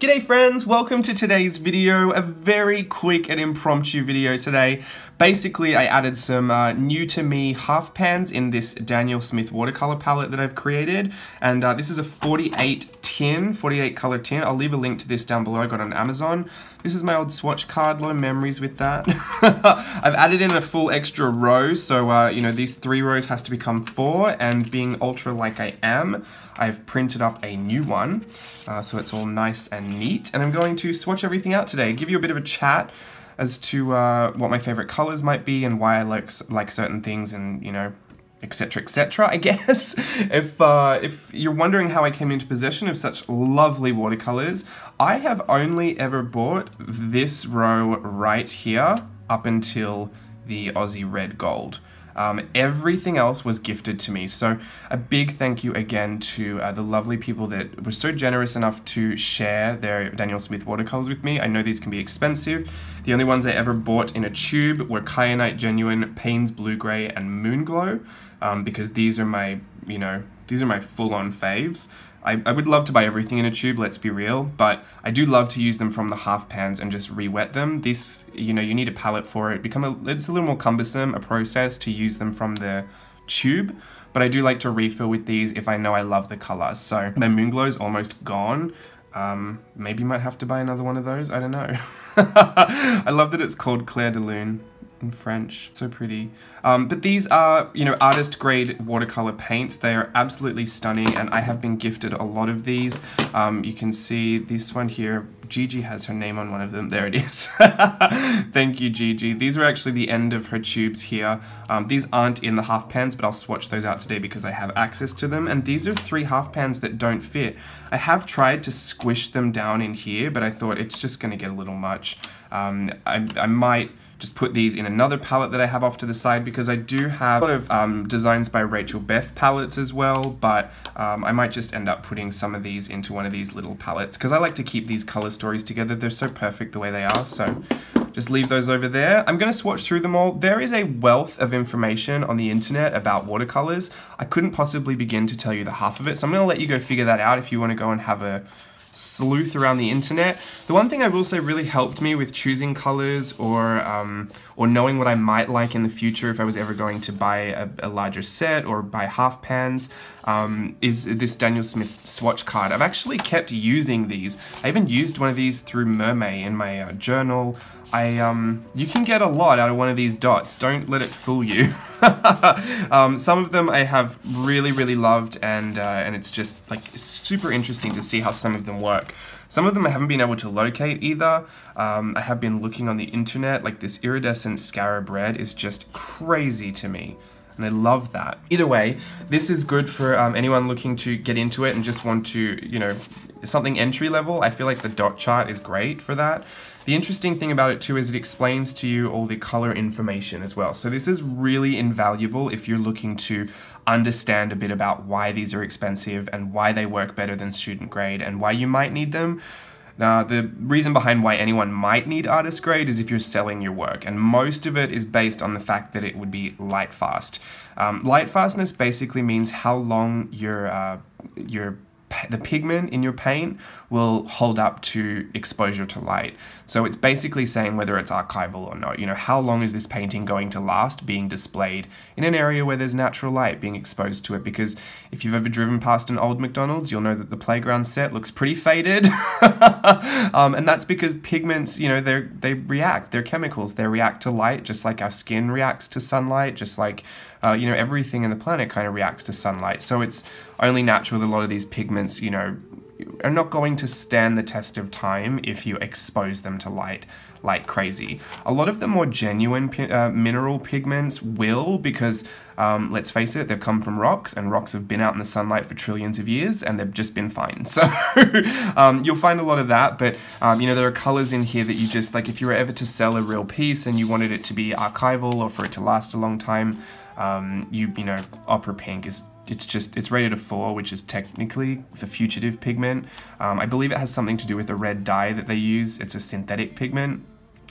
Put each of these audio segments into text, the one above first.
G'day friends, welcome to today's video, a very quick and impromptu video today. Basically, I added some uh, new to me half pans in this Daniel Smith watercolor palette that I've created. And uh, this is a 48 tin, 48 color tin. I'll leave a link to this down below, I got on Amazon. This is my old swatch card, a lot of memories with that. I've added in a full extra row, so uh, you know, these three rows has to become four, and being ultra like I am, I've printed up a new one, uh, so it's all nice and neat. And I'm going to swatch everything out today, give you a bit of a chat as to uh, what my favorite colors might be and why I like, like certain things and, you know, etc etc I guess if uh, if you're wondering how I came into possession of such lovely watercolors I have only ever bought this row right here up until the Aussie Red Gold um, everything else was gifted to me. So a big thank you again to uh, the lovely people that were so generous enough to share their Daniel Smith watercolors with me. I know these can be expensive. The only ones I ever bought in a tube were Kyanite Genuine, Payne's Blue Grey, and Moonglow, um, because these are my, you know, these are my full-on faves. I, I would love to buy everything in a tube, let's be real, but I do love to use them from the half pans and just re-wet them. This, you know, you need a palette for it. Become a, it's a little more cumbersome, a process to use them from the tube, but I do like to refill with these if I know I love the color. So my Moonglow is almost gone. Um, maybe might have to buy another one of those, I don't know. I love that it's called Clair de Lune in French. So pretty. Um, but these are, you know, artist grade watercolor paints. They are absolutely stunning and I have been gifted a lot of these. Um, you can see this one here. Gigi has her name on one of them. There it is. Thank you, Gigi. These are actually the end of her tubes here. Um, these aren't in the half pans, but I'll swatch those out today because I have access to them. And these are three half pans that don't fit. I have tried to squish them down in here, but I thought it's just going to get a little much. Um, I, I might just put these in another palette that I have off to the side because I do have a lot of um, designs by Rachel Beth palettes as well, but um, I might just end up putting some of these into one of these little palettes because I like to keep these color stories together. They're so perfect the way they are, so just leave those over there. I'm going to swatch through them all. There is a wealth of information on the internet about watercolors. I couldn't possibly begin to tell you the half of it, so I'm going to let you go figure that out if you want to go and have a sleuth around the internet. The one thing I will say really helped me with choosing colors or um, or knowing what I might like in the future if I was ever going to buy a, a larger set or buy half pans um, is this Daniel Smith swatch card. I've actually kept using these. I even used one of these through Mermaid in my uh, journal. I um, you can get a lot out of one of these dots. Don't let it fool you. um, some of them I have really, really loved, and uh, and it's just like super interesting to see how some of them work. Some of them I haven't been able to locate either. Um, I have been looking on the internet, like this iridescent scarab red is just crazy to me and I love that. Either way, this is good for um, anyone looking to get into it and just want to, you know, something entry level. I feel like the dot chart is great for that. The interesting thing about it too is it explains to you all the color information as well. So this is really invaluable if you're looking to understand a bit about why these are expensive and why they work better than student grade and why you might need them. Now, the reason behind why anyone might need artist grade is if you're selling your work, and most of it is based on the fact that it would be light fast. Um, light fastness basically means how long your uh, your the pigment in your paint will hold up to exposure to light. So it's basically saying whether it's archival or not. You know, how long is this painting going to last being displayed in an area where there's natural light being exposed to it? Because if you've ever driven past an old McDonald's, you'll know that the playground set looks pretty faded. um, and that's because pigments, you know, they they react. They're chemicals. They react to light just like our skin reacts to sunlight, just like, uh, you know, everything in the planet kind of reacts to sunlight. So it's only natural that a lot of these pigments, you know, are not going to stand the test of time if you expose them to light like crazy. A lot of the more genuine uh, mineral pigments will because, um, let's face it, they've come from rocks and rocks have been out in the sunlight for trillions of years and they've just been fine. So um, you'll find a lot of that, but um, you know, there are colors in here that you just, like if you were ever to sell a real piece and you wanted it to be archival or for it to last a long time, um, you, you know, opera pink is it's just it's rated a four, which is technically the fugitive pigment. Um, I believe it has something to do with the red dye that they use. It's a synthetic pigment.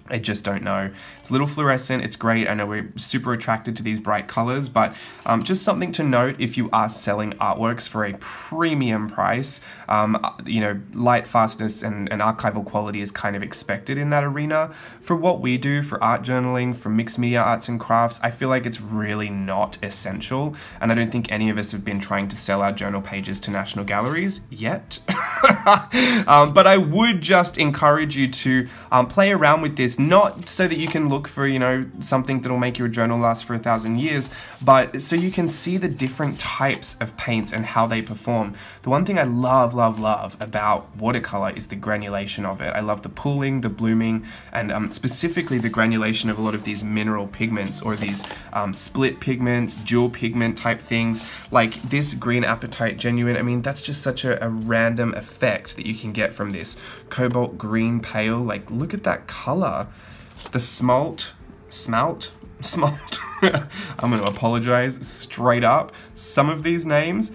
I just don't know. It's a little fluorescent, it's great. I know we're super attracted to these bright colors, but um, just something to note if you are selling artworks for a premium price, um, you know, light fastness and, and archival quality is kind of expected in that arena. For what we do, for art journaling, for mixed media arts and crafts, I feel like it's really not essential. And I don't think any of us have been trying to sell our journal pages to national galleries yet. um, but I would just encourage you to um, play around with this not so that you can look for, you know, something that'll make your journal last for a thousand years, but so you can see the different types of paints and how they perform. The one thing I love, love, love about watercolor is the granulation of it. I love the pooling, the blooming, and um, specifically the granulation of a lot of these mineral pigments or these um, split pigments, dual pigment type things, like this green apatite genuine. I mean, that's just such a, a random effect that you can get from this cobalt green pale. Like, look at that color. The smalt, smalt, smalt. I'm going to apologize straight up. Some of these names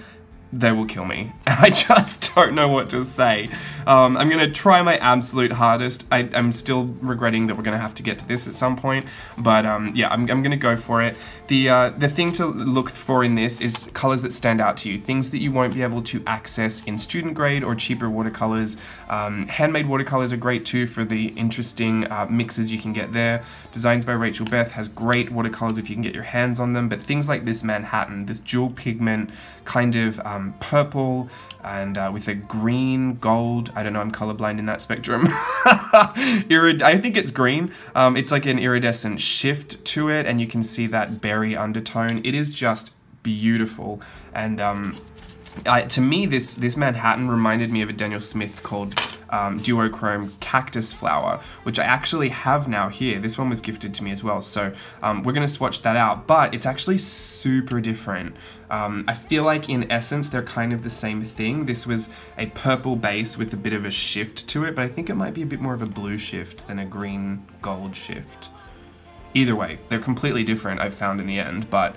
they will kill me. I just don't know what to say. Um, I'm gonna try my absolute hardest. I, am still regretting that we're gonna have to get to this at some point, but um, yeah, I'm, I'm, gonna go for it. The, uh, the thing to look for in this is colors that stand out to you, things that you won't be able to access in student grade or cheaper watercolors. Um, handmade watercolors are great too for the interesting uh, mixes you can get there. Designs by Rachel Beth has great watercolors if you can get your hands on them, but things like this Manhattan, this dual pigment kind of um, purple and uh, with a green, gold, I don't know, I'm colorblind in that spectrum. Irid I think it's green. Um, it's like an iridescent shift to it and you can see that berry undertone. It is just beautiful and um, I, to me, this, this Manhattan reminded me of a Daniel Smith called um, Duochrome Cactus Flower, which I actually have now here. This one was gifted to me as well, so um, we're going to swatch that out, but it's actually super different. Um, I feel like in essence they're kind of the same thing. This was a purple base with a bit of a shift to it, but I think it might be a bit more of a blue shift than a green gold shift. Either way, they're completely different, I've found in the end, but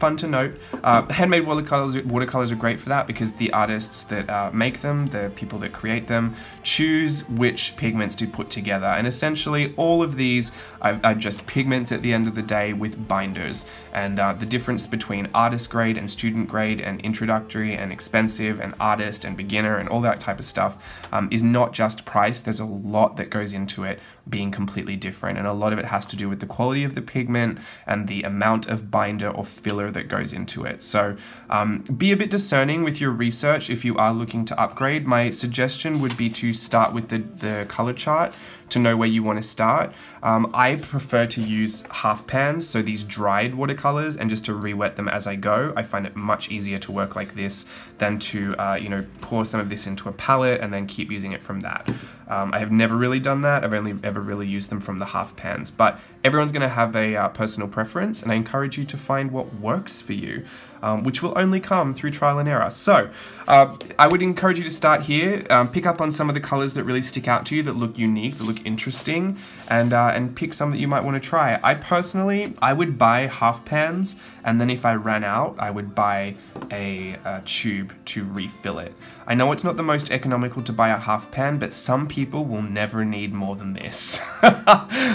fun to note. Uh, handmade watercolors, watercolors are great for that because the artists that uh, make them, the people that create them, choose which pigments to put together. And essentially all of these are, are just pigments at the end of the day with binders. And uh, the difference between artist grade and student grade and introductory and expensive and artist and beginner and all that type of stuff um, is not just price. There's a lot that goes into it being completely different. And a lot of it has to do with the quality of the pigment and the amount of binder or filler that goes into it. So um, be a bit discerning with your research if you are looking to upgrade. My suggestion would be to start with the, the color chart to know where you want to start. Um, I prefer to use half pans, so these dried watercolors, and just to re-wet them as I go. I find it much easier to work like this than to, uh, you know, pour some of this into a palette and then keep using it from that. Um, I have never really done that. I've only ever really used them from the half pans, but everyone's going to have a uh, personal preference, and I encourage you to find what works for you um, which will only come through trial and error. So uh, I would encourage you to start here, um, pick up on some of the colors that really stick out to you, that look unique, that look interesting, and, uh, and pick some that you might want to try. I personally, I would buy half pans, and then if I ran out, I would buy a, a tube to refill it. I know it's not the most economical to buy a half pan, but some people will never need more than this.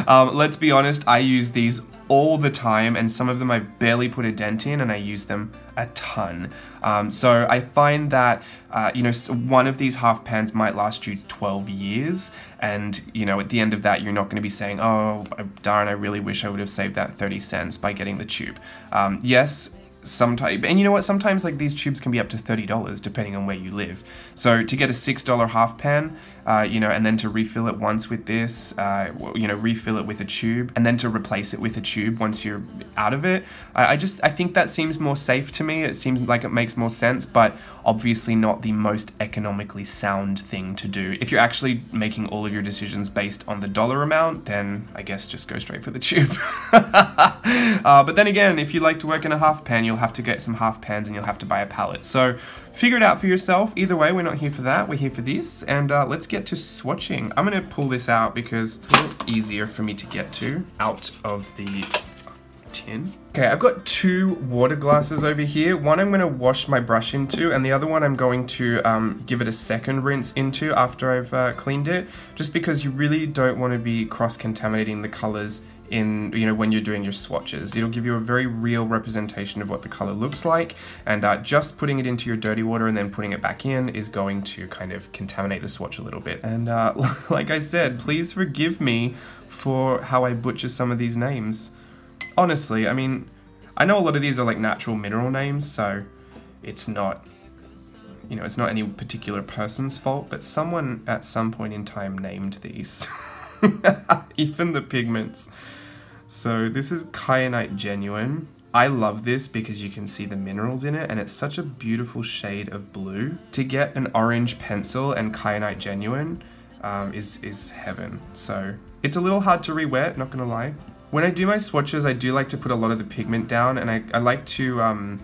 um, let's be honest, I use these all the time, and some of them I've barely put a dent in, and I use them a ton. Um, so I find that, uh, you know, one of these half pans might last you 12 years, and, you know, at the end of that, you're not going to be saying, oh, darn, I really wish I would have saved that 30 cents by getting the tube. Um, yes, sometimes and you know what sometimes like these tubes can be up to $30 depending on where you live so to get a $6 half pan uh, you know, and then to refill it once with this, uh, you know, refill it with a tube, and then to replace it with a tube once you're out of it. I, I just, I think that seems more safe to me. It seems like it makes more sense, but obviously not the most economically sound thing to do. If you're actually making all of your decisions based on the dollar amount, then I guess just go straight for the tube. uh, but then again, if you like to work in a half pan, you'll have to get some half pans and you'll have to buy a palette. So figure it out for yourself. Either way, we're not here for that. We're here for this. And uh, let's get to swatching. I'm going to pull this out because it's a little easier for me to get to out of the tin. Okay, I've got two water glasses over here. One I'm gonna wash my brush into, and the other one I'm going to um, give it a second rinse into after I've uh, cleaned it, just because you really don't wanna be cross-contaminating the colors in you know when you're doing your swatches. It'll give you a very real representation of what the color looks like and uh, just putting it into your dirty water and then putting it back in is going to kind of contaminate the swatch a little bit. And uh, like I said please forgive me for how I butcher some of these names. Honestly I mean I know a lot of these are like natural mineral names so it's not you know it's not any particular person's fault but someone at some point in time named these. Even the pigments. So this is Kyanite Genuine. I love this because you can see the minerals in it and it's such a beautiful shade of blue. To get an orange pencil and Kyanite Genuine um, is, is heaven. So it's a little hard to re-wet, not gonna lie. When I do my swatches, I do like to put a lot of the pigment down and I, I like to um,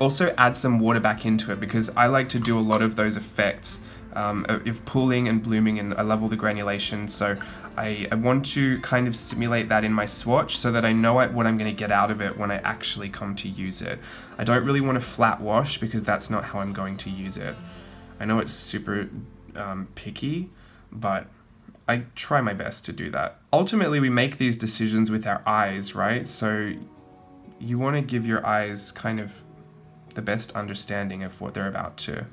also add some water back into it because I like to do a lot of those effects um, of pooling and blooming and I love all the granulation so I, I, want to kind of simulate that in my swatch so that I know what I'm going to get out of it when I actually come to use it. I don't really want to flat wash because that's not how I'm going to use it. I know it's super um, picky but I try my best to do that. Ultimately we make these decisions with our eyes right so you want to give your eyes kind of the best understanding of what they're about to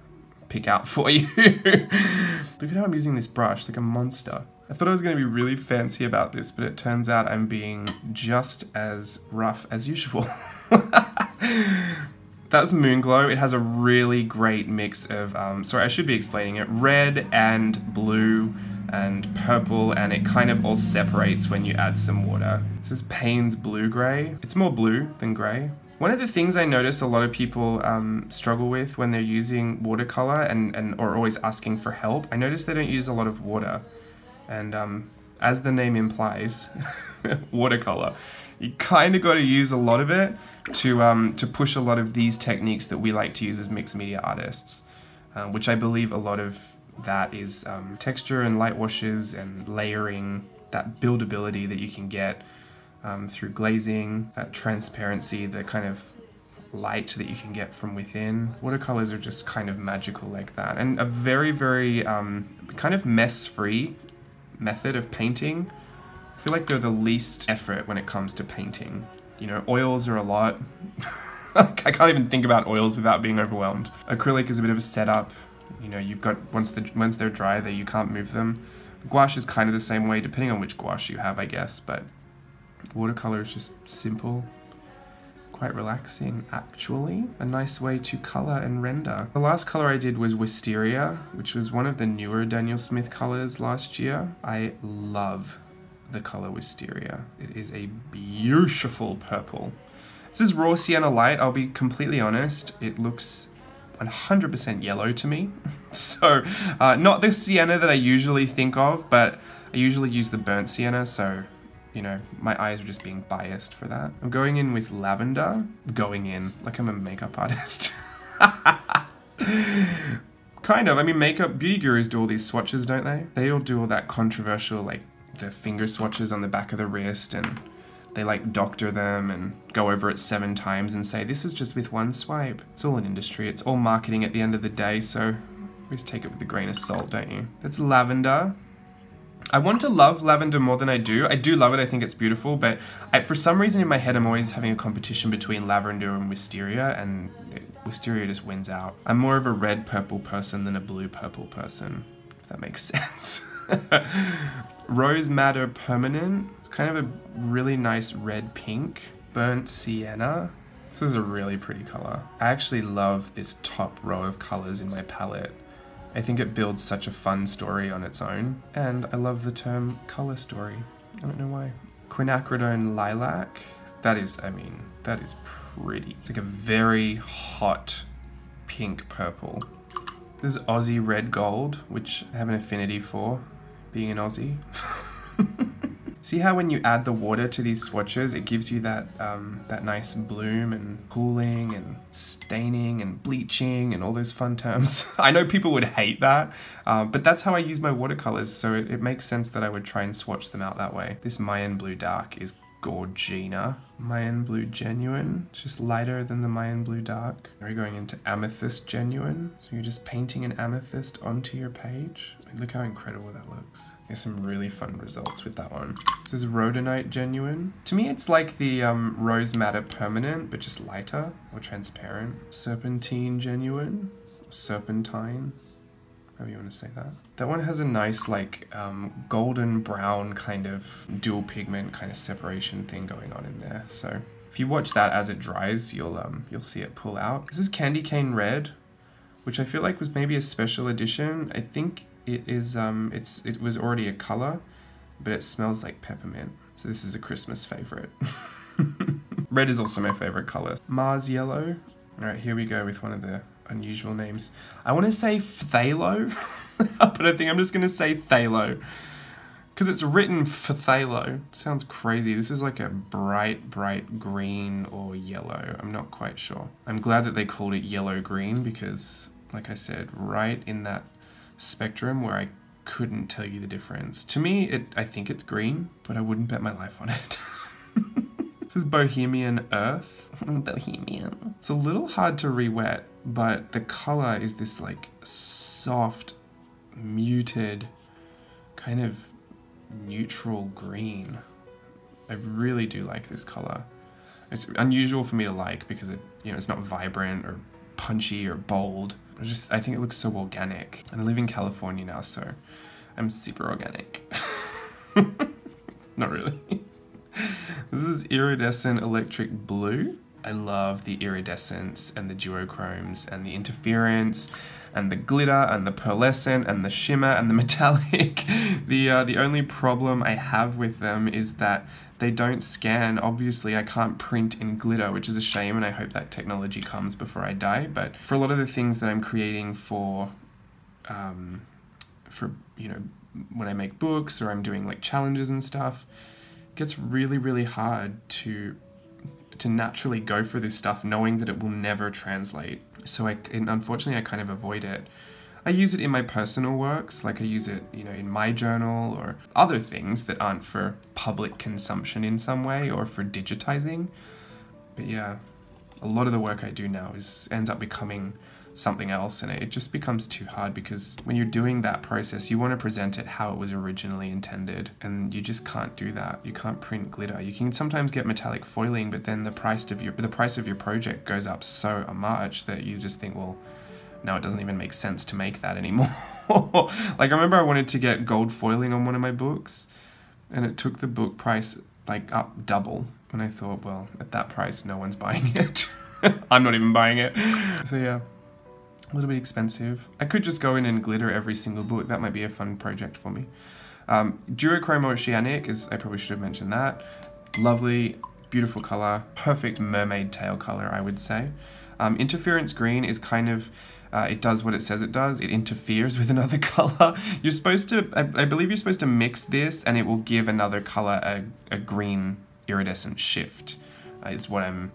pick out for you. Look at how I'm using this brush, like a monster. I thought I was going to be really fancy about this, but it turns out I'm being just as rough as usual. That's Moonglow. It has a really great mix of, um, sorry, I should be explaining it, red and blue and purple, and it kind of all separates when you add some water. This is Payne's Blue Grey. It's more blue than grey. One of the things I notice a lot of people um, struggle with when they're using watercolor and, and or always asking for help, I notice they don't use a lot of water. And um, as the name implies, watercolor, you kind of got to use a lot of it to, um, to push a lot of these techniques that we like to use as mixed media artists, uh, which I believe a lot of that is um, texture and light washes and layering, that buildability that you can get um, through glazing, that transparency, the kind of light that you can get from within. Watercolors are just kind of magical like that. And a very, very um, kind of mess-free method of painting. I feel like they're the least effort when it comes to painting. You know, oils are a lot. I can't even think about oils without being overwhelmed. Acrylic is a bit of a setup. You know, you've got, once, the, once they're dry, they, you can't move them. gouache is kind of the same way, depending on which gouache you have, I guess, but Watercolor is just simple, quite relaxing actually. A nice way to color and render. The last color I did was Wisteria, which was one of the newer Daniel Smith colors last year. I love the color Wisteria. It is a beautiful purple. This is raw sienna light, I'll be completely honest. It looks 100% yellow to me. so, uh, not the sienna that I usually think of, but I usually use the burnt sienna, so you know, my eyes are just being biased for that. I'm going in with lavender. Going in, like I'm a makeup artist. kind of, I mean makeup, beauty gurus do all these swatches, don't they? They all do all that controversial, like, the finger swatches on the back of the wrist and they like doctor them and go over it seven times and say this is just with one swipe. It's all an industry, it's all marketing at the end of the day, so just take it with a grain of salt, don't you? That's lavender. I want to love lavender more than I do. I do love it, I think it's beautiful, but I, for some reason in my head I'm always having a competition between lavender and wisteria, and it, wisteria just wins out. I'm more of a red-purple person than a blue-purple person, if that makes sense. Rose Madder Permanent, it's kind of a really nice red-pink. Burnt Sienna, this is a really pretty color. I actually love this top row of colors in my palette. I think it builds such a fun story on its own, and I love the term color story. I don't know why. Quinacridone Lilac, that is, I mean, that is pretty. It's like a very hot pink purple. This is Aussie Red Gold, which I have an affinity for, being an Aussie. See how when you add the water to these swatches, it gives you that, um, that nice bloom and cooling and staining and bleaching and all those fun terms. I know people would hate that, uh, but that's how I use my watercolors, so it, it makes sense that I would try and swatch them out that way. This Mayan Blue Dark is Gorgina. Mayan Blue Genuine, just lighter than the Mayan Blue Dark. We're going into Amethyst Genuine. So you're just painting an amethyst onto your page. Look how incredible that looks. There's some really fun results with that one. This is Rhodonite Genuine. To me, it's like the um, Rose Madder Permanent, but just lighter or transparent. Serpentine Genuine, Serpentine however you want to say that. That one has a nice like um, golden brown kind of dual pigment kind of separation thing going on in there. So if you watch that as it dries, you'll um, you'll see it pull out. This is Candy Cane Red, which I feel like was maybe a special edition. I think it is um, it's it was already a color, but it smells like peppermint. So this is a Christmas favorite. Red is also my favorite color. Mars Yellow. All right, here we go with one of the unusual names. I want to say Phthalo, but I think I'm just going to say Phthalo. Because it's written Phthalo. Sounds crazy. This is like a bright, bright green or yellow. I'm not quite sure. I'm glad that they called it yellow-green because, like I said, right in that spectrum where I couldn't tell you the difference. To me, it I think it's green, but I wouldn't bet my life on it. this is Bohemian Earth. Bohemian. It's a little hard to re-wet but the color is this like soft, muted, kind of neutral green. I really do like this color. It's unusual for me to like because it, you know, it's not vibrant or punchy or bold. I just, I think it looks so organic. And I live in California now, so I'm super organic. not really. This is iridescent electric blue. I love the iridescence and the duochromes and the interference and the glitter and the pearlescent and the shimmer and the metallic. the uh, the only problem I have with them is that they don't scan. Obviously, I can't print in glitter, which is a shame, and I hope that technology comes before I die. But for a lot of the things that I'm creating for, um, for you know, when I make books or I'm doing like challenges and stuff, gets really really hard to to naturally go for this stuff knowing that it will never translate. So I, unfortunately, I kind of avoid it. I use it in my personal works, like I use it, you know, in my journal or other things that aren't for public consumption in some way or for digitizing. But yeah, a lot of the work I do now is ends up becoming something else and it just becomes too hard because when you're doing that process you want to present it how it was originally intended and you just can't do that. You can't print glitter. You can sometimes get metallic foiling but then the price of your the price of your project goes up so much that you just think well now it doesn't even make sense to make that anymore. Like I remember I wanted to get gold foiling on one of my books and it took the book price like up double and I thought well at that price no one's buying it. I'm not even buying it. So yeah a little bit expensive. I could just go in and glitter every single book. That might be a fun project for me. Um, Duochrome Oceanic is, I probably should have mentioned that. Lovely, beautiful color, perfect mermaid tail color, I would say. Um, interference green is kind of, uh, it does what it says it does. It interferes with another color. You're supposed to, I, I, believe you're supposed to mix this and it will give another color a, a green iridescent shift, uh, is what I'm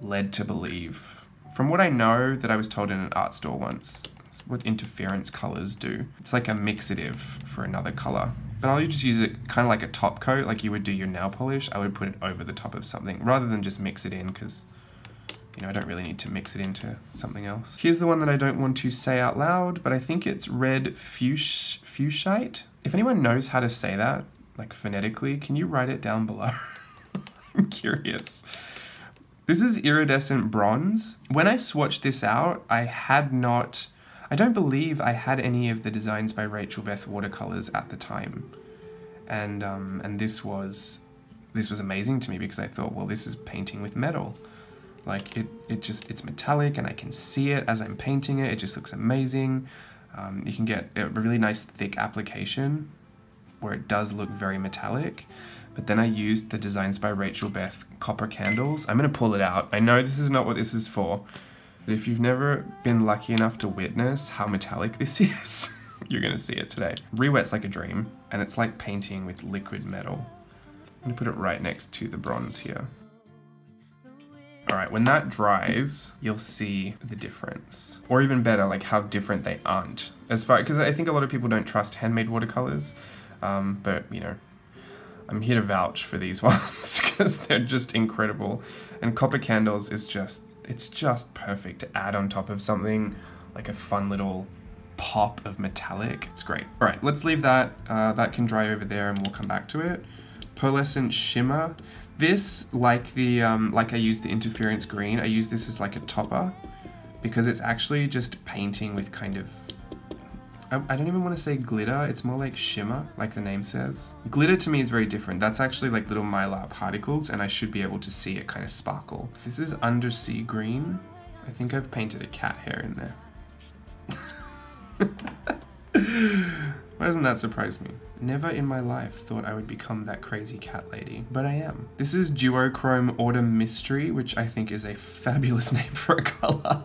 led to believe. From what I know that I was told in an art store once, what interference colors do. It's like a mixative for another color. But I'll just use it kind of like a top coat, like you would do your nail polish. I would put it over the top of something rather than just mix it in because, you know, I don't really need to mix it into something else. Here's the one that I don't want to say out loud, but I think it's red fuchs fuchsite. If anyone knows how to say that, like phonetically, can you write it down below? I'm curious. This is iridescent bronze. When I swatched this out, I had not, I don't believe I had any of the designs by Rachel Beth watercolors at the time. And, um, and this was, this was amazing to me because I thought, well, this is painting with metal. Like it, it just, it's metallic and I can see it as I'm painting it. It just looks amazing. Um, you can get a really nice thick application where it does look very metallic. But then I used the Designs by Rachel Beth copper candles. I'm gonna pull it out. I know this is not what this is for, but if you've never been lucky enough to witness how metallic this is, you're gonna see it today. Rewet's like a dream, and it's like painting with liquid metal. I'm gonna put it right next to the bronze here. All right, when that dries, you'll see the difference. Or even better, like how different they aren't. As far, because I think a lot of people don't trust handmade watercolors, um, but you know, I'm here to vouch for these ones because they're just incredible. And Copper Candles is just, it's just perfect to add on top of something like a fun little pop of metallic. It's great. All right, let's leave that. Uh, that can dry over there and we'll come back to it. Pearlescent Shimmer. This, like the um, like I used the interference green, I use this as like a topper because it's actually just painting with kind of I, I don't even want to say glitter, it's more like shimmer, like the name says. Glitter to me is very different. That's actually like little mylar particles and I should be able to see it kind of sparkle. This is undersea green. I think I've painted a cat hair in there. Why doesn't that surprise me? Never in my life thought I would become that crazy cat lady, but I am. This is Duochrome Autumn Mystery, which I think is a fabulous name for a color.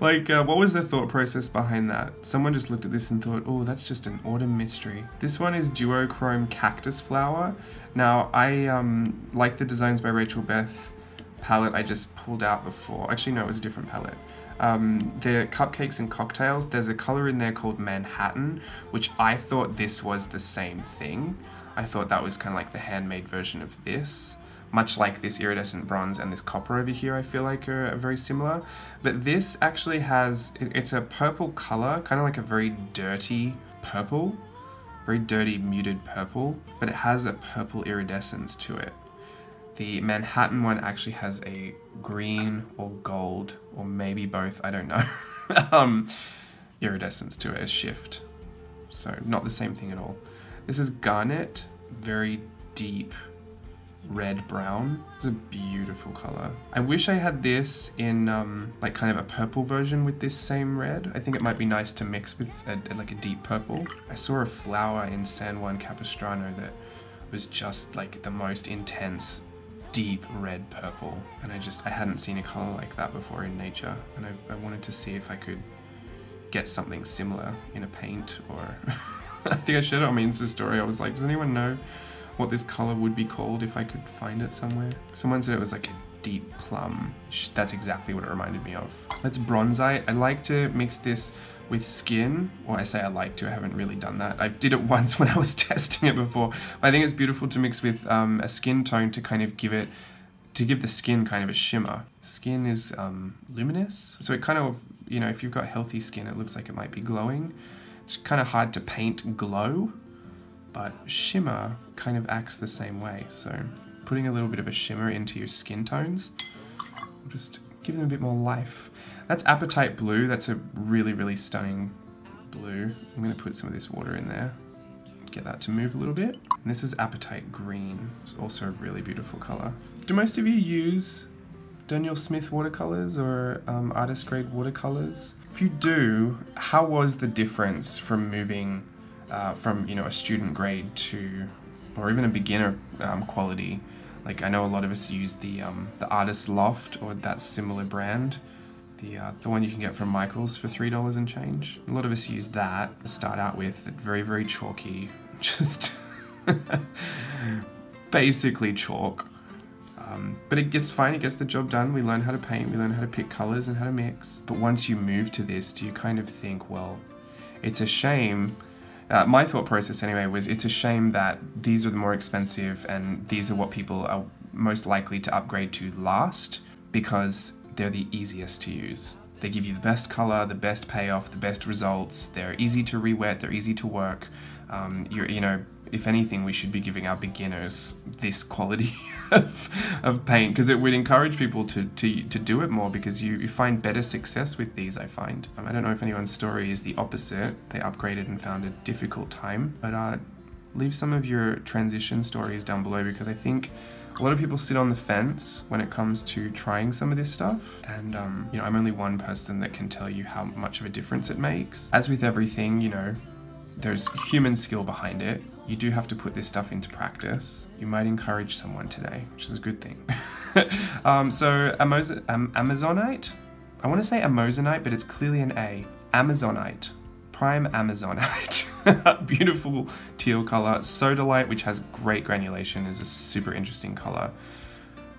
like, uh, what was the thought process behind that? Someone just looked at this and thought, oh, that's just an autumn mystery. This one is Duochrome Cactus Flower. Now, I um, like the designs by Rachel Beth palette I just pulled out before. Actually, no, it was a different palette um, the cupcakes and cocktails, there's a color in there called Manhattan, which I thought this was the same thing. I thought that was kind of like the handmade version of this. Much like this iridescent bronze and this copper over here, I feel like are, are very similar. But this actually has, it, it's a purple color, kind of like a very dirty purple, very dirty muted purple, but it has a purple iridescence to it. The Manhattan one actually has a green or gold, or maybe both, I don't know, um, iridescence to it, a shift. So not the same thing at all. This is Garnet, very deep red brown. It's a beautiful color. I wish I had this in um, like kind of a purple version with this same red. I think it might be nice to mix with a, like a deep purple. I saw a flower in San Juan Capistrano that was just like the most intense deep red purple and I just I hadn't seen a color like that before in nature and I, I wanted to see if I could get something similar in a paint or I think I shared it on my Insta story. I was like does anyone know what this color would be called if I could find it somewhere? Someone said it was like a deep plum. That's exactly what it reminded me of. That's bronzite. I like to mix this with skin, or I say I like to, I haven't really done that. I did it once when I was testing it before. I think it's beautiful to mix with um, a skin tone to kind of give it, to give the skin kind of a shimmer. Skin is um, luminous, so it kind of, you know, if you've got healthy skin, it looks like it might be glowing. It's kind of hard to paint glow, but shimmer kind of acts the same way. So putting a little bit of a shimmer into your skin tones, just give them a bit more life. That's Apatite Blue. That's a really, really stunning blue. I'm going to put some of this water in there. Get that to move a little bit. And this is Apatite Green. It's also a really beautiful color. Do most of you use Daniel Smith watercolors or um, artist grade watercolors? If you do, how was the difference from moving uh, from you know a student grade to, or even a beginner um, quality? Like I know a lot of us use the um, the Artist Loft or that similar brand the, uh, the one you can get from Michael's for $3 and change. A lot of us use that to start out with, very, very chalky, just basically chalk. Um, but it gets fine, it gets the job done. We learn how to paint, we learn how to pick colors and how to mix. But once you move to this, do you kind of think, well, it's a shame uh, my thought process anyway was it's a shame that these are the more expensive and these are what people are most likely to upgrade to last because they're the easiest to use. They give you the best color, the best payoff, the best results. They're easy to re-wet, they're easy to work. Um, you know, if anything, we should be giving our beginners this quality of, of paint because it would encourage people to, to, to do it more because you, you find better success with these, I find. Um, I don't know if anyone's story is the opposite. They upgraded and found a difficult time, but uh, leave some of your transition stories down below because I think a lot of people sit on the fence when it comes to trying some of this stuff, and um, you know, I'm only one person that can tell you how much of a difference it makes. As with everything, you know, there's human skill behind it. You do have to put this stuff into practice. You might encourage someone today, which is a good thing. um, so, Amaz um, Amazonite? I want to say Amazonite, but it's clearly an A. Amazonite. Prime Amazonite. Beautiful teal color. Sodalite, which has great granulation, is a super interesting color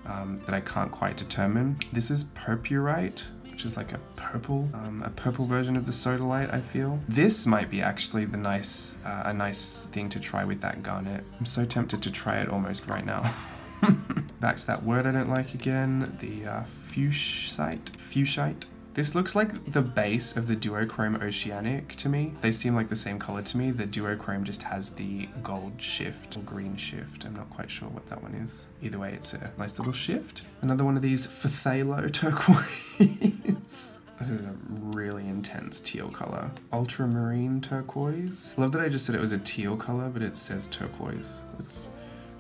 um, that I can't quite determine. This is Purpurite, which is like a purple, um, a purple version of the Sodalite, I feel. This might be actually the nice, uh, a nice thing to try with that garnet. I'm so tempted to try it almost right now. Back to that word I don't like again, the uh, fuchsite, fuchsite. This looks like the base of the Duochrome Oceanic to me. They seem like the same color to me. The Duochrome just has the gold shift or green shift. I'm not quite sure what that one is. Either way, it's a nice little shift. Another one of these Phthalo turquoise. This is a really intense teal color. Ultramarine turquoise. Love that I just said it was a teal color, but it says turquoise. It's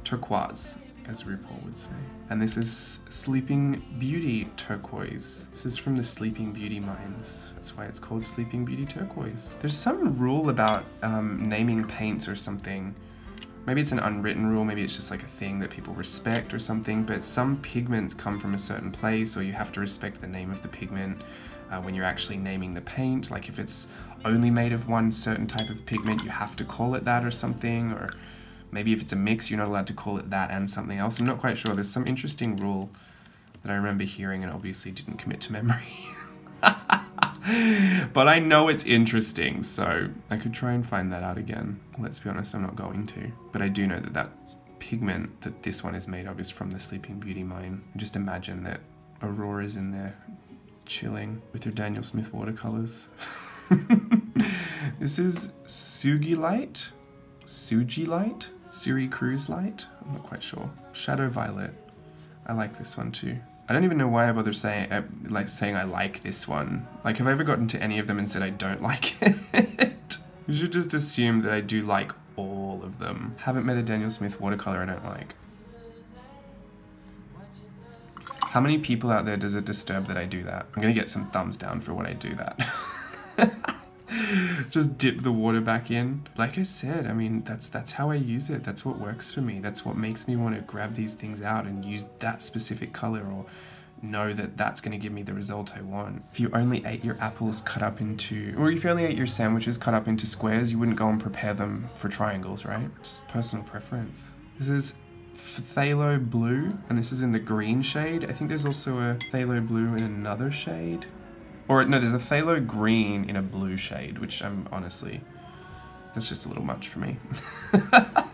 turquoise as RuPaul would say. And this is Sleeping Beauty Turquoise. This is from the Sleeping Beauty mines. That's why it's called Sleeping Beauty Turquoise. There's some rule about um, naming paints or something. Maybe it's an unwritten rule, maybe it's just like a thing that people respect or something, but some pigments come from a certain place or you have to respect the name of the pigment uh, when you're actually naming the paint. Like if it's only made of one certain type of pigment, you have to call it that or something, or Maybe if it's a mix, you're not allowed to call it that and something else. I'm not quite sure. There's some interesting rule that I remember hearing and obviously didn't commit to memory. but I know it's interesting, so I could try and find that out again. Let's be honest, I'm not going to. But I do know that that pigment that this one is made of is from the Sleeping Beauty mine. Just imagine that Aurora's in there chilling with her Daniel Smith watercolors. this is Sugi Light? Suji Light? Suri Cruise Light? I'm not quite sure. Shadow Violet. I like this one too. I don't even know why I bother saying uh, like saying I like this one. Like, have I ever gotten to any of them and said I don't like it? you should just assume that I do like all of them. Haven't met a Daniel Smith watercolor I don't like. How many people out there does it disturb that I do that? I'm gonna get some thumbs down for when I do that. just dip the water back in. Like I said, I mean, that's that's how I use it. That's what works for me. That's what makes me want to grab these things out and use that specific color or know that that's going to give me the result I want. If you only ate your apples cut up into, or if you only ate your sandwiches cut up into squares, you wouldn't go and prepare them for triangles, right? Just personal preference. This is phthalo blue, and this is in the green shade. I think there's also a phthalo blue in another shade. Or no, there's a phthalo green in a blue shade, which I'm honestly, that's just a little much for me.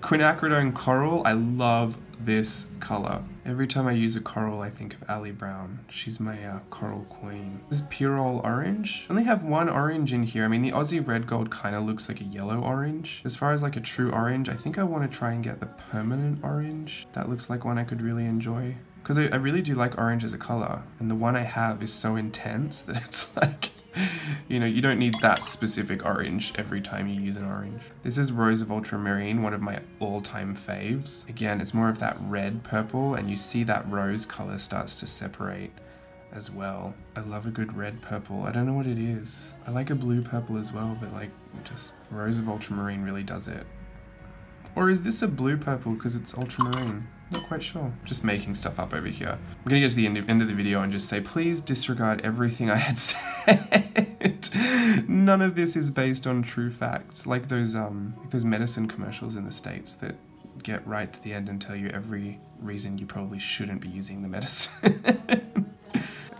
Quinacridone Coral, I love this color. Every time I use a coral, I think of Ali Brown. She's my uh, coral queen. This is Pyrrol Orange. I only have one orange in here. I mean, the Aussie Red Gold kind of looks like a yellow orange. As far as like a true orange, I think I want to try and get the permanent orange. That looks like one I could really enjoy because I, I, really do like orange as a color and the one I have is so intense that it's like you know you don't need that specific orange every time you use an orange. This is rose of ultramarine one of my all-time faves. Again it's more of that red purple and you see that rose color starts to separate as well. I love a good red purple. I don't know what it is. I like a blue purple as well but like just rose of ultramarine really does it. Or is this a blue purple because it's ultramarine not quite sure. Just making stuff up over here. I'm gonna get to the end of, end of the video and just say, please disregard everything I had said. None of this is based on true facts, like those um, like those medicine commercials in the States that get right to the end and tell you every reason you probably shouldn't be using the medicine.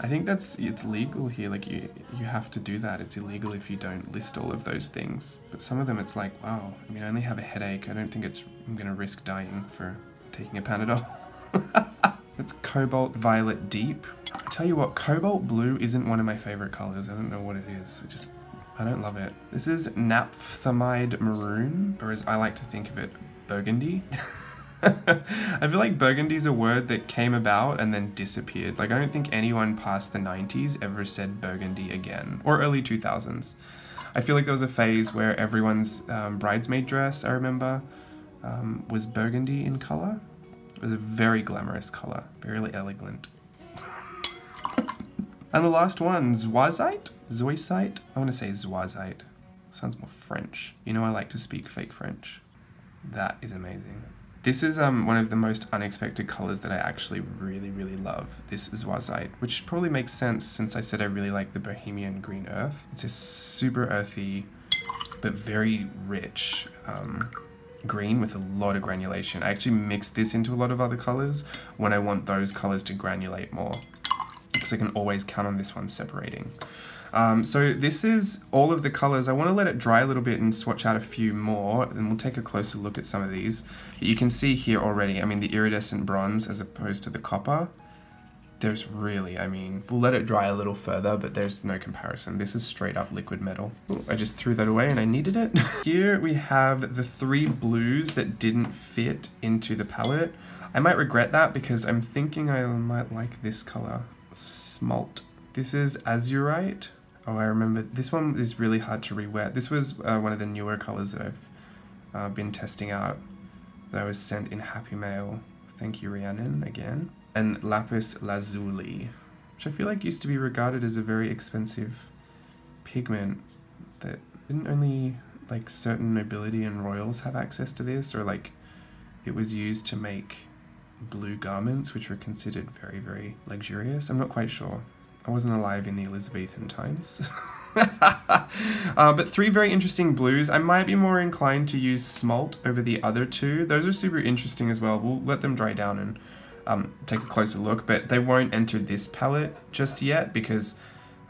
I think that's it's legal here. Like you you have to do that. It's illegal if you don't list all of those things. But some of them it's like, wow, I mean I only have a headache. I don't think it's I'm gonna risk dying for taking a Panadol. it's Cobalt Violet Deep. I tell you what, Cobalt Blue isn't one of my favorite colors. I don't know what it is. It just, I don't love it. This is Naphthamide Maroon, or as I like to think of it, Burgundy. I feel like burgundy is a word that came about and then disappeared. Like, I don't think anyone past the 90s ever said burgundy again, or early 2000s. I feel like there was a phase where everyone's um, bridesmaid dress, I remember, um, was burgundy in color. It was a very glamorous color, very elegant. and the last one, Zoisite? Zoisite? I want to say Zoisite. Sounds more French. You know I like to speak fake French. That is amazing. This is um, one of the most unexpected colors that I actually really, really love. This Zoisite, which probably makes sense since I said I really like the Bohemian Green Earth. It's a super earthy, but very rich um, green with a lot of granulation. I actually mix this into a lot of other colors when I want those colors to granulate more. because I can always count on this one separating. Um, so this is all of the colors. I want to let it dry a little bit and swatch out a few more, and we'll take a closer look at some of these. But you can see here already, I mean, the iridescent bronze as opposed to the copper. There's really, I mean, we'll let it dry a little further, but there's no comparison. This is straight up liquid metal. Ooh, I just threw that away and I needed it. here we have the three blues that didn't fit into the palette. I might regret that because I'm thinking I might like this color, Smalt. This is Azurite. Oh, I remember. This one is really hard to re-wet. This was uh, one of the newer colors that I've uh, been testing out that I was sent in Happy Mail. Thank you, Rhiannon, again. And Lapis Lazuli, which I feel like used to be regarded as a very expensive pigment that didn't only like certain nobility and royals have access to this, or like it was used to make blue garments, which were considered very, very luxurious. I'm not quite sure. I wasn't alive in the Elizabethan times. uh, but three very interesting blues. I might be more inclined to use Smalt over the other two. Those are super interesting as well. We'll let them dry down and um, take a closer look, but they won't enter this palette just yet because,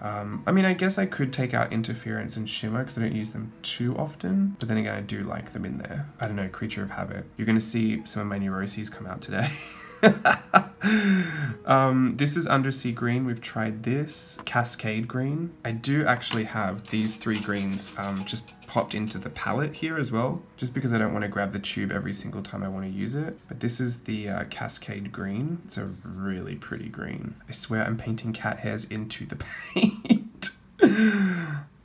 um, I mean, I guess I could take out Interference and Shimmer because I don't use them too often, but then again, I do like them in there. I don't know, Creature of Habit. You're going to see some of my neuroses come out today. um, this is Undersea Green. We've tried this. Cascade Green. I do actually have these three greens um, just popped into the palette here as well, just because I don't want to grab the tube every single time I want to use it. But this is the uh, Cascade Green. It's a really pretty green. I swear I'm painting cat hairs into the paint.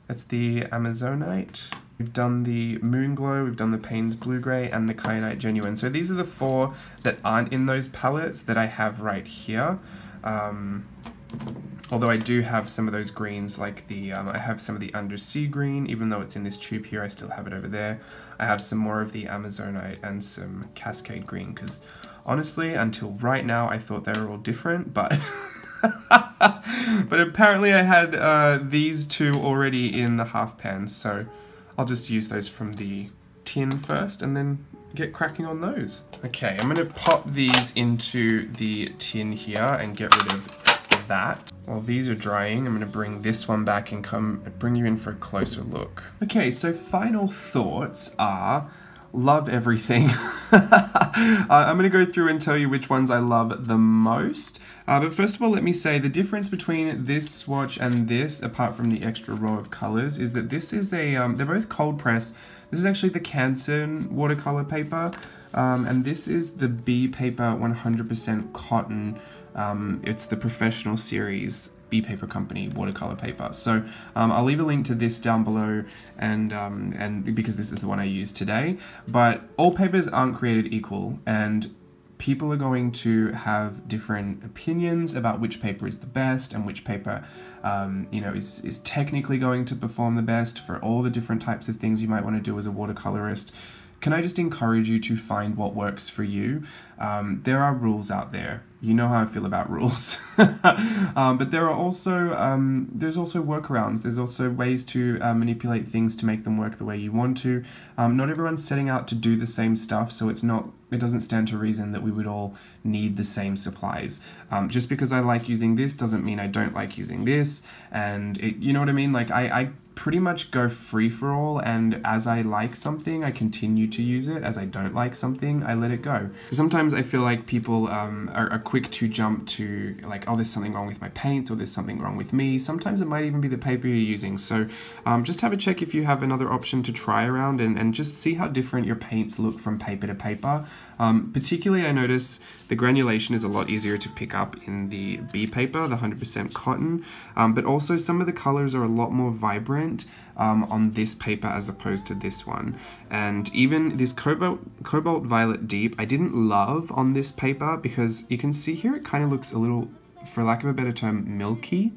That's the Amazonite. We've done the Moonglow, we've done the Payne's Blue Grey, and the Kyanite Genuine. So these are the four that aren't in those palettes that I have right here. Um, although I do have some of those greens, like the, um, I have some of the Undersea Green, even though it's in this tube here, I still have it over there. I have some more of the Amazonite and some Cascade Green, because honestly, until right now, I thought they were all different, but... but apparently I had uh, these two already in the half pans, so I'll just use those from the tin first and then get cracking on those. Okay, I'm gonna pop these into the tin here and get rid of that. While these are drying, I'm gonna bring this one back and come bring you in for a closer look. Okay, so final thoughts are love everything. I'm to go through and tell you which ones I love the most. Uh, but first of all, let me say the difference between this swatch and this, apart from the extra row of colors, is that this is a, um, they're both cold pressed. This is actually the Canson watercolor paper, um, and this is the Bee paper 100% cotton. Um, it's the professional series Bee Paper Company watercolor paper. So um, I'll leave a link to this down below and, um, and because this is the one I use today. But all papers aren't created equal and people are going to have different opinions about which paper is the best and which paper um, you know is, is technically going to perform the best for all the different types of things you might want to do as a watercolorist can I just encourage you to find what works for you? Um, there are rules out there. You know how I feel about rules. um, but there are also um, there's also workarounds. There's also ways to uh, manipulate things to make them work the way you want to. Um, not everyone's setting out to do the same stuff, so it's not it doesn't stand to reason that we would all need the same supplies. Um, just because I like using this doesn't mean I don't like using this, and it, you know what I mean. Like I, I pretty much go free for all and as I like something I continue to use it. As I don't like something I let it go. Sometimes I feel like people um, are, are, quick to jump to like oh there's something wrong with my paints or there's something wrong with me. Sometimes it might even be the paper you're using. So um, just have a check if you have another option to try around and, and just see how different your paints look from paper to paper um, particularly I notice the granulation is a lot easier to pick up in the Bee paper the 100% cotton um, but also some of the colors are a lot more vibrant um, on this paper as opposed to this one. And even this Cobalt, Cobalt Violet Deep, I didn't love on this paper because you can see here it kind of looks a little, for lack of a better term, milky.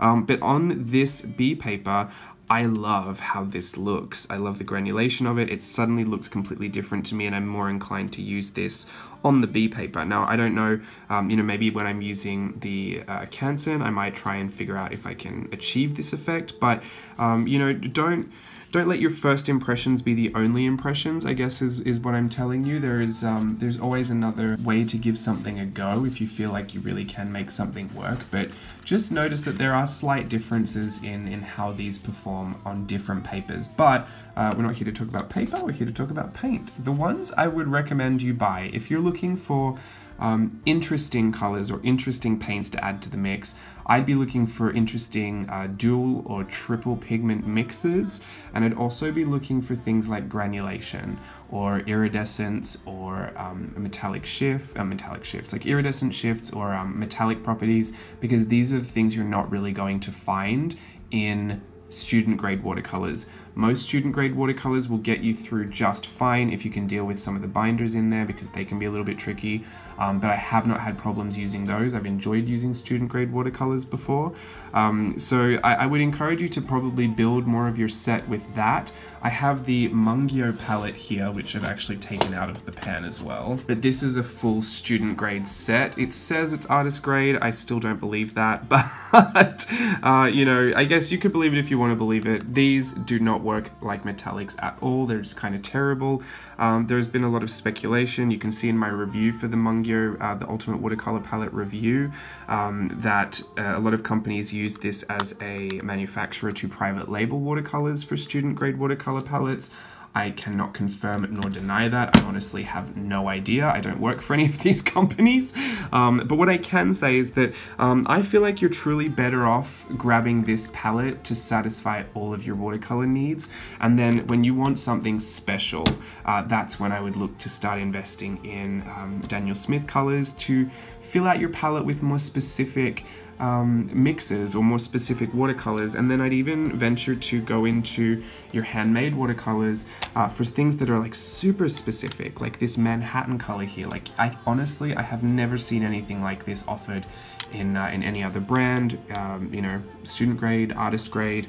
Um, but on this Bee paper, I love how this looks. I love the granulation of it. It suddenly looks completely different to me and I'm more inclined to use this on the Bee paper. Now, I don't know, um, you know, maybe when I'm using the uh, Canson, I might try and figure out if I can achieve this effect, but, um, you know, don't don't let your first impressions be the only impressions, I guess is, is what I'm telling you. There is um, there's always another way to give something a go if you feel like you really can make something work, but just notice that there are slight differences in, in how these perform on different papers. But uh, we're not here to talk about paper, we're here to talk about paint. The ones I would recommend you buy if you're looking for um, interesting colors or interesting paints to add to the mix. I'd be looking for interesting uh, dual or triple pigment mixes, and I'd also be looking for things like granulation or iridescence or um, metallic shift, uh, metallic shifts, like iridescent shifts or um, metallic properties, because these are the things you're not really going to find in student grade watercolors. Most student grade watercolors will get you through just fine if you can deal with some of the binders in there because they can be a little bit tricky, um, but I have not had problems using those. I've enjoyed using student grade watercolors before. Um, so I, I, would encourage you to probably build more of your set with that. I have the Mungyo palette here, which I've actually taken out of the pan as well. But this is a full student grade set. It says it's artist grade. I still don't believe that, but uh, you know, I guess you could believe it if you want to believe it. These do not work like metallics at all. They're just kind of terrible. Um, there's been a lot of speculation. You can see in my review for the Mungyo, uh, the Ultimate Watercolor Palette review, um, that uh, a lot of companies use this as a manufacturer to private label watercolors for student grade watercolor palettes. I cannot confirm nor deny that. I honestly have no idea. I don't work for any of these companies. Um, but what I can say is that um, I feel like you're truly better off grabbing this palette to satisfy all of your watercolor needs. And then when you want something special, uh, that's when I would look to start investing in um, Daniel Smith colors to fill out your palette with more specific um, mixes or more specific watercolors. And then I'd even venture to go into your handmade watercolors uh, for things that are like super specific, like this Manhattan color here. Like I honestly, I have never seen anything like this offered in, uh, in any other brand, um, you know, student grade, artist grade,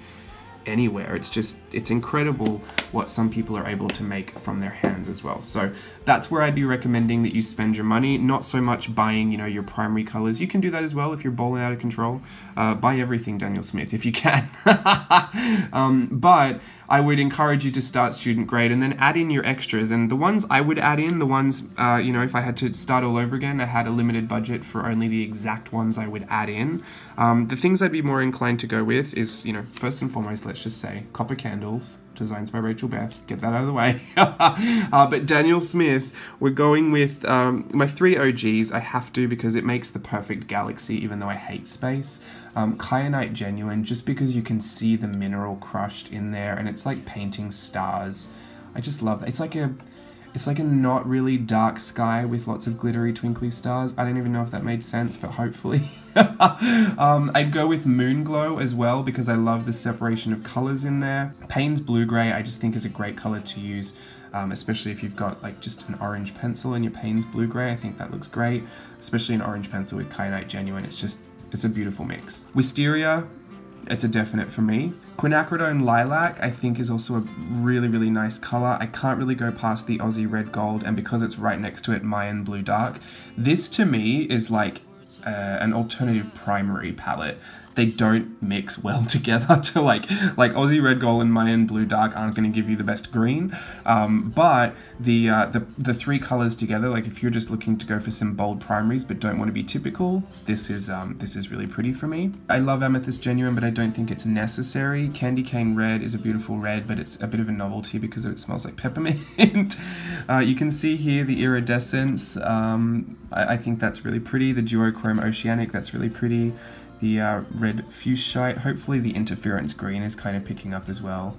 anywhere. It's just, it's incredible what some people are able to make from their hands as well. So that's where I'd be recommending that you spend your money, not so much buying, you know, your primary colors. You can do that as well if you're bowling out of control. Uh, buy everything Daniel Smith if you can. um, but I would encourage you to start student grade and then add in your extras. And the ones I would add in, the ones, uh, you know, if I had to start all over again, I had a limited budget for only the exact ones I would add in. Um, the things I'd be more inclined to go with is, you know, first and foremost, let's just say copper candles, designs by Rachel Beth. Get that out of the way. uh, but Daniel Smith, we're going with um, my three OGs. I have to because it makes the perfect galaxy, even though I hate space. Um, Kyanite Genuine, just because you can see the mineral crushed in there, and it's like painting stars. I just love that. It's like a it's like a not really dark sky with lots of glittery twinkly stars. I don't even know if that made sense, but hopefully. um, I'd go with Moon Glow as well because I love the separation of colors in there. Payne's Blue Gray I just think is a great color to use, um, especially if you've got like just an orange pencil in your Payne's Blue Gray. I think that looks great, especially an orange pencil with Kyanite Genuine. It's just, it's a beautiful mix. Wisteria, it's a definite for me. Quinacridone Lilac I think is also a really, really nice color. I can't really go past the Aussie Red Gold and because it's right next to it, Mayan Blue Dark. This to me is like uh, an alternative primary palette they don't mix well together to like like Aussie Red Gold and Mayan Blue Dark aren't going to give you the best green. Um, but the, uh, the the three colors together like if you're just looking to go for some bold primaries but don't want to be typical this is um, this is really pretty for me. I love Amethyst Genuine but I don't think it's necessary. Candy Cane Red is a beautiful red but it's a bit of a novelty because it smells like peppermint. Uh, you can see here the iridescence. Um, I, I think that's really pretty. The duochrome oceanic that's really pretty the uh, red fuchsite. Hopefully the interference green is kind of picking up as well.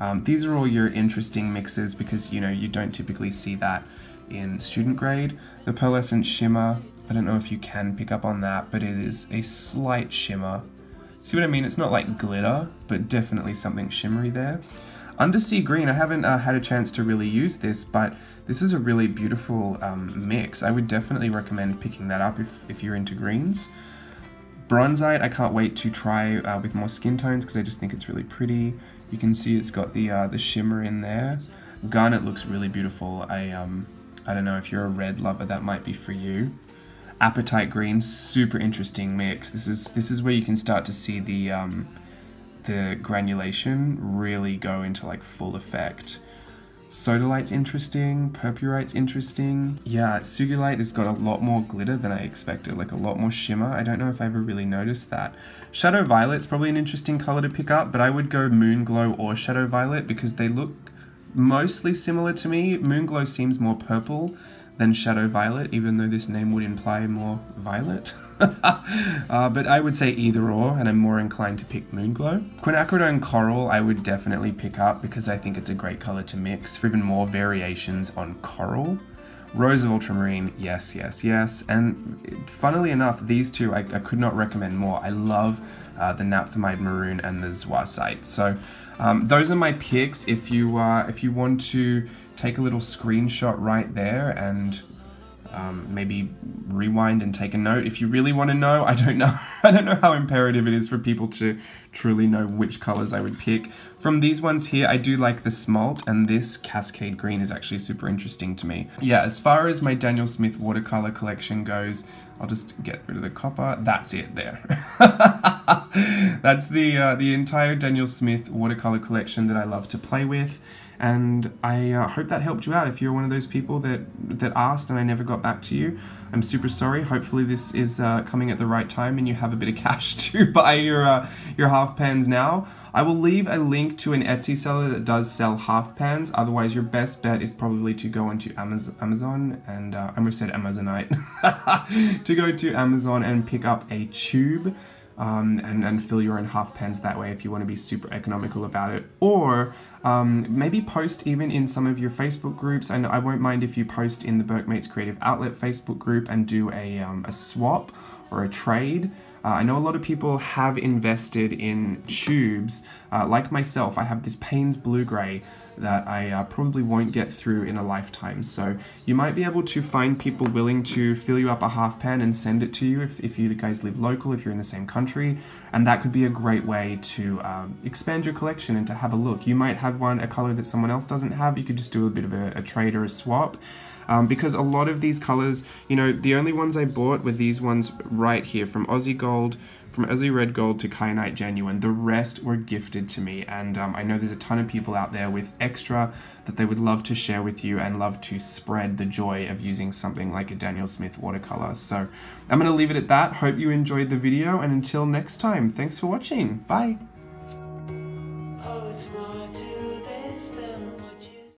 Um, these are all your interesting mixes because you know you don't typically see that in student grade. The pearlescent shimmer, I don't know if you can pick up on that, but it is a slight shimmer. See what I mean? It's not like glitter, but definitely something shimmery there. Undersea Green, I haven't uh, had a chance to really use this, but this is a really beautiful um, mix. I would definitely recommend picking that up if, if you're into greens. Bronzite, I can't wait to try uh, with more skin tones because I just think it's really pretty. You can see it's got the uh, the shimmer in there. Garnet looks really beautiful. I um I don't know if you're a red lover, that might be for you. Apatite green, super interesting mix. This is this is where you can start to see the um, the granulation really go into like full effect. Sodalite's interesting, Purpurite's interesting. Yeah, Sugilite has got a lot more glitter than I expected, like a lot more shimmer. I don't know if I ever really noticed that. Shadow Violet's probably an interesting color to pick up, but I would go Moon Glow or Shadow Violet because they look mostly similar to me. Moon Glow seems more purple than Shadow Violet, even though this name would imply more violet. uh, but I would say either or, and I'm more inclined to pick Moonglow. Quinacridone Coral I would definitely pick up because I think it's a great color to mix for even more variations on coral. Rose of Ultramarine, yes, yes, yes. And funnily enough, these two I, I could not recommend more. I love uh, the Naphthamide Maroon and the Zoisite. So um, those are my picks. If you uh, if you want to take a little screenshot right there and um, maybe rewind and take a note if you really want to know. I don't know. I don't know how imperative it is for people to truly know which colors I would pick. From these ones here, I do like the Smalt, and this Cascade Green is actually super interesting to me. Yeah, as far as my Daniel Smith watercolor collection goes, I'll just get rid of the copper. That's it there. That's the, uh, the entire Daniel Smith watercolor collection that I love to play with and I uh, hope that helped you out. If you're one of those people that that asked and I never got back to you, I'm super sorry. Hopefully this is uh, coming at the right time and you have a bit of cash to buy your uh, your half pans now. I will leave a link to an Etsy seller that does sell half pans. Otherwise, your best bet is probably to go onto Amazon and I almost said Amazonite to go to Amazon and pick up a tube um, and, and fill your own half pans that way if you want to be super economical about it. Or um, maybe post even in some of your Facebook groups. And I won't mind if you post in the Burkemates Creative Outlet Facebook group and do a, um, a swap or a trade. Uh, I know a lot of people have invested in tubes. Uh, like myself, I have this Payne's Blue Grey that I uh, probably won't get through in a lifetime. So you might be able to find people willing to fill you up a half pan and send it to you if, if you guys live local, if you're in the same country. And that could be a great way to um, expand your collection and to have a look. You might have one, a color that someone else doesn't have. You could just do a bit of a, a trade or a swap. Um, because a lot of these colors, you know, the only ones I bought were these ones right here from Aussie Gold, from Aussie Red Gold to Kyanite Genuine. The rest were gifted to me, and um, I know there's a ton of people out there with extra that they would love to share with you and love to spread the joy of using something like a Daniel Smith watercolor. So I'm going to leave it at that. Hope you enjoyed the video, and until next time, thanks for watching. Bye.